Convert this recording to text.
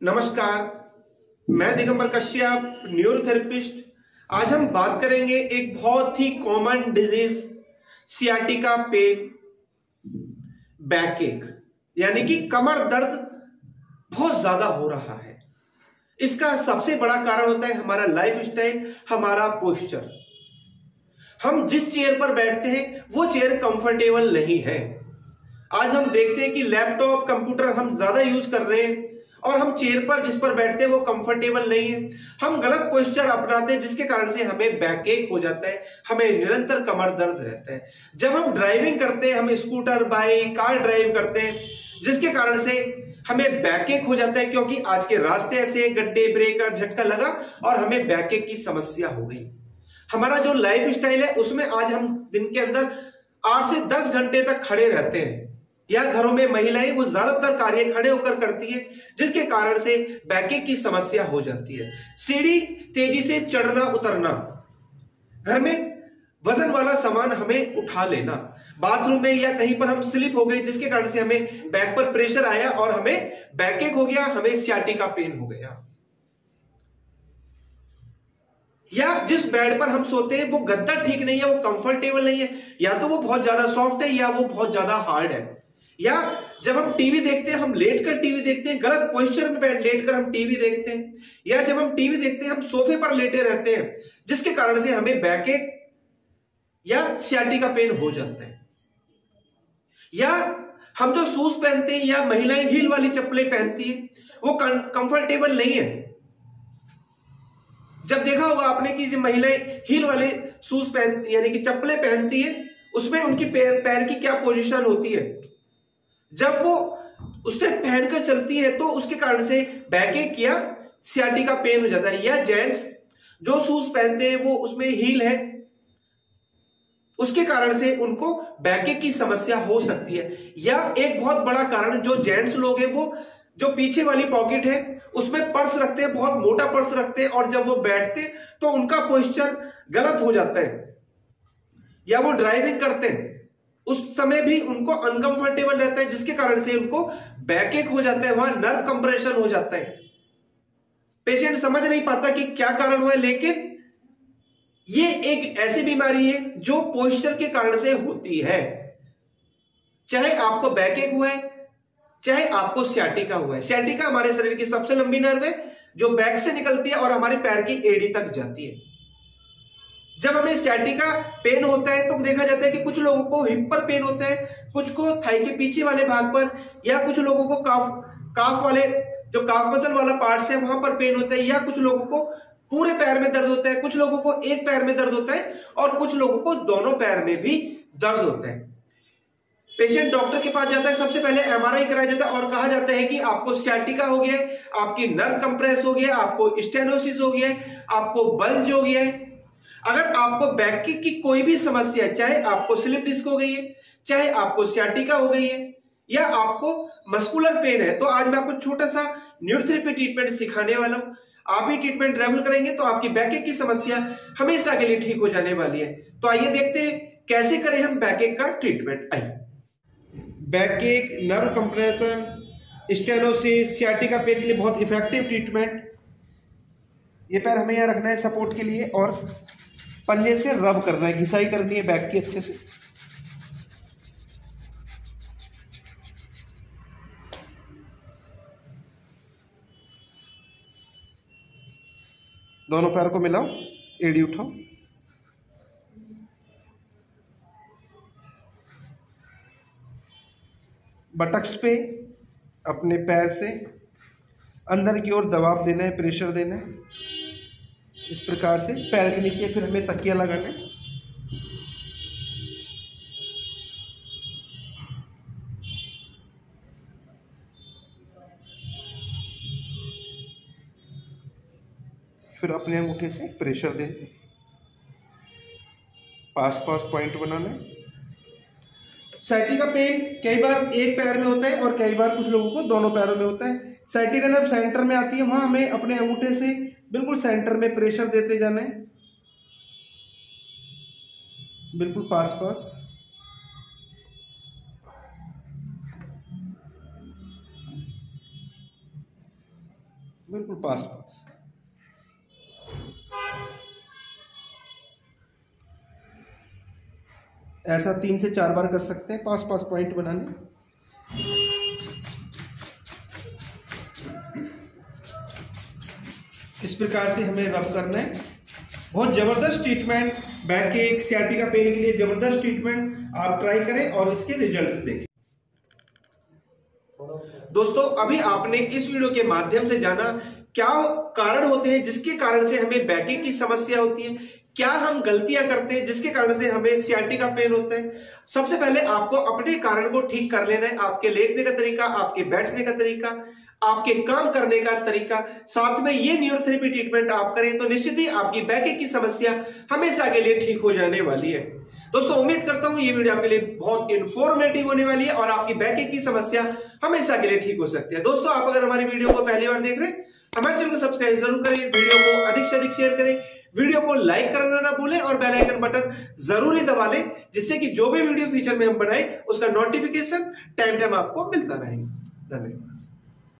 नमस्कार, मैं दिगंबर कश्यप न्यूरोथेरेपिस्ट आज हम बात करेंगे एक बहुत ही common disease sciatica pain back एक यानी कि कमर दर्द बहुत ज़्यादा हो रहा है। इसका सबसे बड़ा कारण होता है हमारा लाइफ स्टाइल हमारा पोस्चर हम जिस चेयर पर बैठते हैं, वो चेयर कंफर्टेबल नहीं है। आज हम देखते हैं कि लैपटॉप कंप्यूटर हम ज़्यादा यूज़ कर रहे हैं। और हम चेयर पर, जिस पर बैठते हैं, वो कंफर्टेबल नहीं है। हम गलत पोस्चर अपनाते हैं, जिसके कारण से हमें बैक एक हो जाता है, हमें निरंतर कमर दर्द रहता है। जब हम ड्राइविंग करते हैं, हम स्कूटर बाइक कार ड्राइव करते हैं, जिसके कारण से हमें बैकेक हो जाता है, क्योंकि आज के रास्ते ऐसे गड्ढे ब्रेकर झटका लगा, और हमें बैकेक की समस्या हो गई। हमारा जो लाइफ स्टाइल है, उसमें आज हम दिन के अंदर आठ से दस घंटे तक खड़े रहते हैं। या घरों में महिलाएँ वो ज़्यादातर कार्य खड़े होकर करती है, जिसके कारण से बैकिंग की समस्या हो जाती है। सीढ़ी तेज़ी से चढ़ना, उतरना। घर में वज़न वाला सामान हमें उठा लेना। बाथरूम में या कहीं पर हम स्लिप हो गए, जिसके कारण से हमें बैक पर प्रेशर आया और हमें बैकेक हो गया, हमें सियाटी का पेन हो गया। या जिस बेड पर हम सोते हैं, वो गद्दा ठीक नहीं है, वो कंफर्टेबल नहीं है। या तो वो बहुत ज़्यादा सॉफ्ट है, या वो बहुत ज़्यादा हार्ड है। या जब हम टीवी देखते हैं, हम लेट कर टीवी देखते हैं, गलत पोस्टर में बैठ लेट कर हम टीवी देखते हैं, या जब हम टीवी देखते हैं, हम सोफे पर लेटे रहते हैं, जिसके कारण से हमें बैकेक या सियाटी का पेन हो जाता है। या हम जो शूज़ पहनते हैं, या महिलाएँ हील वाली चप्पलें पहनती है, वो कंफर्टेबल नहीं है। जब देखा होगा आपने कि जो महिलाएँ हील वाले शूज़ पहनती यानी कि चप्पलें पहनती है, उसमें उनकी पैर पैर की क्या पोजीशन होती है? जब वो उससे पहनकर चलती है तो उसके कारण से बैक या सियाटी का पेन हो जाता है। या जेंट्स जो शूज़ पहनते हैं, वो उसमें हील है। उसके कारण से उनको बैके की समस्या हो सकती है। या एक बहुत बड़ा कारण जो जेंट्स लोग हैं, वो जो पीछे वाली पॉकेट है, उसमें पर्स रखते हैं, बहुत मोटा पर्स रखते हैं, और जब वो बैठते तो उनका पोस्चर गलत हो जाता है, या वो ड्राइविंग करते हैं। उस समय भी उनको अनकंफर्टेबल रहता है, जिसके कारण से उनको बैकेक हो जाता है, वहाँ नर्व कंप्रेशन हो जाता है। पेशेंट समझ नहीं पाता कि क्या कारण हुआ है लेकिन ये एक ऐसी बीमारी है जो पोस्चर के कारण से होती है। चाहे आपको बैकेक हुआ है, चाहे आपको सियाटिका हुआ है। सियाटिका हमारे शरीर की सबसे लंबी नर्व है, जो बैक से निकलती है और हमारे पैर की एड़ी तक जाती है। जब हमें सियाटिका पेन होता है तो देखा जाता है कि कुछ लोगों को हिप पर पेन होता है, कुछ को थाई के पीछे वाले भाग पर, या कुछ लोगों को काफ काफ वाले, जो काफ मसल वाला पार्ट है, वहाँ पर पेन होता है, या कुछ लोगों को पूरे पैर में दर्द होता है, कुछ लोगों को एक पैर में दर्द होता है, और कुछ लोगों को दोनों पैर में भी दर्द होता है। पेशेंट डॉक्टर के पास जाता है, सबसे पहले एमआरआई कराया जाता है, और कहा जाता है कि आपको सियाटिका हो गया है, आपकी नर्व कंप्रेस हो गया आपको स्टेनोसिस हो गया आपको बल्ज हो गया है अगर आपको बैक की, की कोई भी समस्या है चाहे आपको स्लिप डिस्क हो गई है चाहे आपको सियाटिका हो गई है या आपको मस्कुलर पेन है तो आज मैं आपको छोटा सा न्यूरोथेरेपी ट्रीटमेंट सिखाने वाला हूँ। आप ही ट्रीटमेंट रेगुलर करेंगे तो आपकी बैकेक की समस्या हमेशा के लिए ठीक हो जाने वाली है। तो आइए देखते हैं कैसे करें हम बैकेक का ट्रीटमेंट। आइए। Backache nerve compression stenosis sciatica pain के लिए बहुत इफ़ेक्टिव ट्रीटमेंट। ये पैर हमें यहाँ रखना है सपोर्ट के लिए और पंजे से रब करना है, घिसाई करनी है बैक की अच्छे से। दोनों पैर को मिलाओ, एड़ी उठाओ। बटक्स पे अपने पैर से अंदर की ओर दबाव देना है, प्रेशर देना है। इस प्रकार से पैर के नीचे फिर हमें तकिया लगाना है। फिर अपने अंगूठे से प्रेशर दें। पास पास पॉइंट बनाना है। साइटी का पेन कई बार एक पैर में होता है और कई बार कुछ लोगों को दोनों पैरों में होता है। साइटी का नर्व सेंटर में आती है, वहाँ हमें अपने अंगूठे से बिल्कुल सेंटर में प्रेशर देते जाना है। बिल्कुल पास पास बिल्कुल पास पास ऐसा तीन से चार बार कर सकते हैं पास पास पॉइंट बनाने। इस प्रकार से हमें रब करना है? बहुत ज़बरदस्त ट्रीटमेंट बैक के एक सियाटिका पेन के लिए ज़बरदस्त ट्रीटमेंट आप ट्राई करें और इसके रिज़ल्ट देखें। दोस्तों, अभी आपने इस वीडियो के माध्यम से जाना क्या कारण होते हैं, जिसके कारण से हमें बैकिंग की समस्या होती है, क्या हम गलतियाँ करते हैं, जिसके कारण से हमें सीआरटी का पेन होता है। सबसे पहले आपको अपने कारण को ठीक कर लेना है, आपके लेटने का तरीका, आपके बैठने का तरीका। आपके काम करने का तरीका, साथ में ये न्यूरोथेरेपी ट्रीटमेंट आप करें तो निश्चित ही आपकी बैकिंग की समस्या हमेशा के लिए ठीक हो जाने वाली है। दोस्तों, उम्मीद करता हूँ ये वीडियो आपके लिए बहुत इंफॉर्मेटिव होने वाली है और आपकी बैकिंग की समस्या हमेशा के लिए ठीक हो सकती है। दोस्तों, आप अगर हमारी वीडियो को पहली बार देख रहे हैं, हमारे चैनल को सब्सक्राइब ज़रूर करें, वीडियो को अधिक से अधिक शेयर करें, वीडियो को लाइक करना ना भूलें और बेल आइकन बटन ज़रूर ही दबा लें, जिससे कि जो भी वीडियो फ्यूचर में हम बनाए, उसका नोटिफिकेशन टाइम टाइम आपको मिलता रहेगा धन्यवाद।